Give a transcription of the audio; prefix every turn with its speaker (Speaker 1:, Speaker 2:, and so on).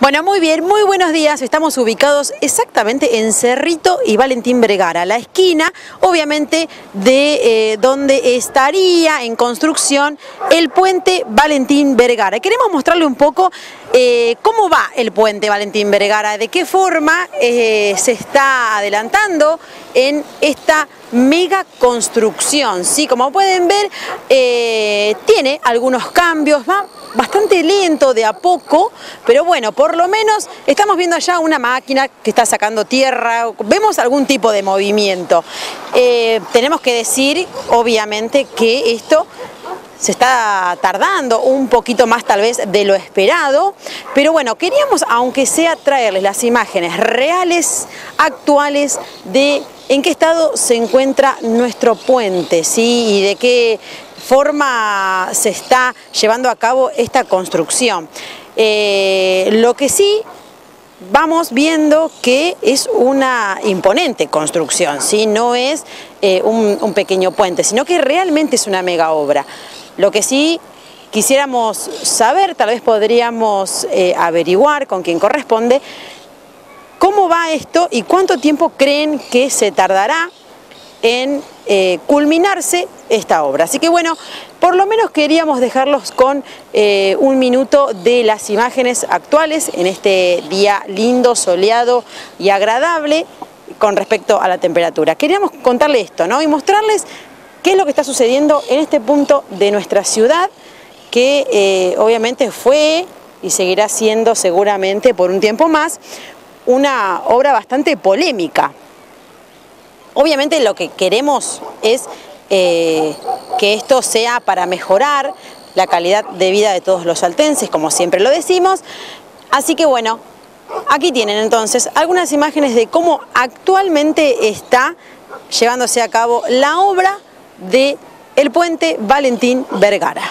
Speaker 1: Bueno, muy bien, muy buenos días. Estamos ubicados exactamente en Cerrito y Valentín Vergara, la esquina, obviamente, de eh, donde estaría en construcción el puente Valentín Vergara. Queremos mostrarle un poco eh, cómo va el puente Valentín Vergara, de qué forma eh, se está adelantando en esta mega construcción. ¿sí? Como pueden ver, tiene algunos cambios, va bastante lento de a poco, pero bueno, por lo menos estamos viendo allá una máquina que está sacando tierra, vemos algún tipo de movimiento. Eh, tenemos que decir, obviamente, que esto se está tardando un poquito más tal vez de lo esperado, pero bueno, queríamos aunque sea traerles las imágenes reales, actuales de en qué estado se encuentra nuestro puente, ¿sí? Y de qué forma se está llevando a cabo esta construcción. Eh, lo que sí vamos viendo que es una imponente construcción, ¿sí? no es eh, un, pequeño puente, sino que realmente es una mega obra. Lo que sí quisiéramos saber, tal vez podríamos eh, averiguar con quien corresponde, va esto y cuánto tiempo creen que se tardará en eh, culminarse esta obra. Así que bueno, por lo menos queríamos dejarlos con eh, un minuto de las imágenes actuales en este día lindo, soleado y agradable con respecto a la temperatura. Queríamos contarles esto ¿no? y mostrarles qué es lo que está sucediendo en este punto de nuestra ciudad que eh, obviamente fue y seguirá siendo seguramente por un tiempo más una obra bastante polémica Obviamente lo que queremos es eh, que esto sea para mejorar la calidad de vida de todos los saltenses, como siempre lo decimos. Así que bueno, aquí tienen entonces algunas imágenes de cómo actualmente está llevándose a cabo la obra de el puente Valentín Vergara.